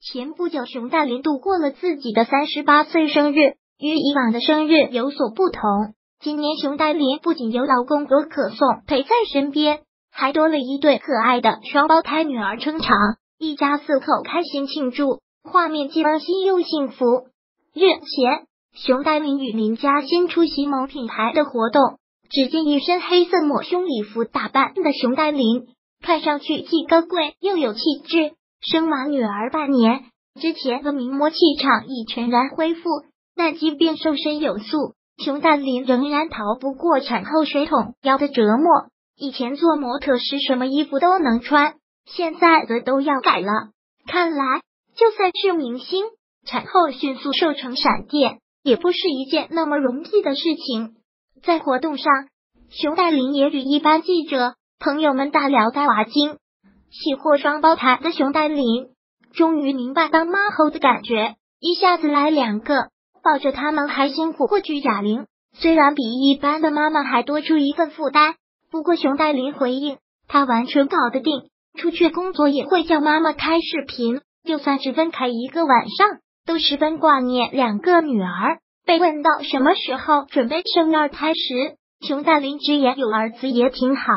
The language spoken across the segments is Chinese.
前不久，熊黛林度过了自己的三十八岁生日，与以往的生日有所不同。今年，熊黛林不仅有老公罗可颂陪在身边，还多了一对可爱的双胞胎女儿撑场，一家四口开心庆祝，画面既温馨又幸福。日前，熊黛林与林家欣出席某品牌的活动，只见一身黑色抹胸礼服打扮的熊黛林，看上去既高贵又有气质。生完女儿半年之前的名模气场已全然恢复，但即便瘦身有素，熊黛林仍然逃不过产后水桶腰的折磨。以前做模特时什么衣服都能穿，现在则都要改了。看来就算是明星，产后迅速瘦成闪电，也不是一件那么容易的事情。在活动上，熊黛林也与一般记者朋友们大聊带娃经。喜获双胞胎的熊黛林终于明白当妈后的感觉，一下子来两个，抱着他们还辛苦过去哑铃，虽然比一般的妈妈还多出一份负担，不过熊黛林回应，她完全搞得定，出去工作也会叫妈妈开视频，就算是分开一个晚上，都十分挂念两个女儿。被问到什么时候准备生二胎时，熊黛林直言有儿子也挺好，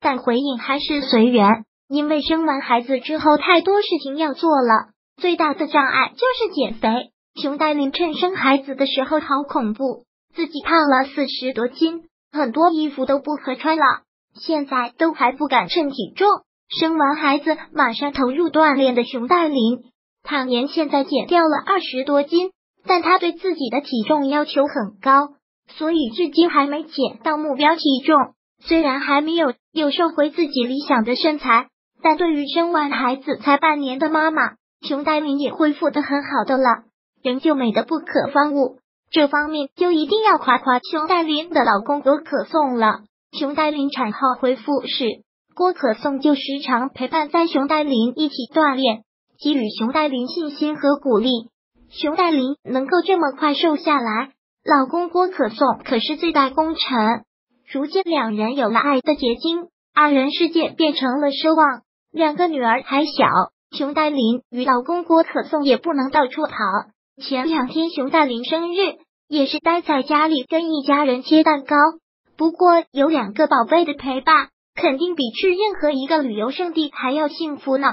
但回应还是随缘。因为生完孩子之后太多事情要做了，最大的障碍就是减肥。熊黛林趁生孩子的时候好恐怖，自己胖了四十多斤，很多衣服都不合穿了，现在都还不敢称体重。生完孩子马上投入锻炼的熊黛林，坦言现在减掉了二十多斤，但她对自己的体重要求很高，所以至今还没减到目标体重。虽然还没有又瘦回自己理想的身材。但对于生完孩子才半年的妈妈，熊黛林也恢复的很好的了，仍旧美的不可方物。这方面就一定要夸夸熊黛林的老公郭可颂了。熊黛林产后恢复时，郭可颂就时常陪伴在熊黛林一起锻炼，给予熊黛林信心和鼓励。熊黛林能够这么快瘦下来，老公郭可颂可是最大功臣。如今两人有了爱的结晶，二人世界变成了奢望。两个女儿还小，熊黛林与老公郭可颂也不能到处跑。前两天熊黛林生日，也是待在家里跟一家人切蛋糕。不过有两个宝贝的陪伴，肯定比去任何一个旅游胜地还要幸福呢。